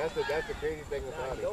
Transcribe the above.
That's the that's the crazy thing about it.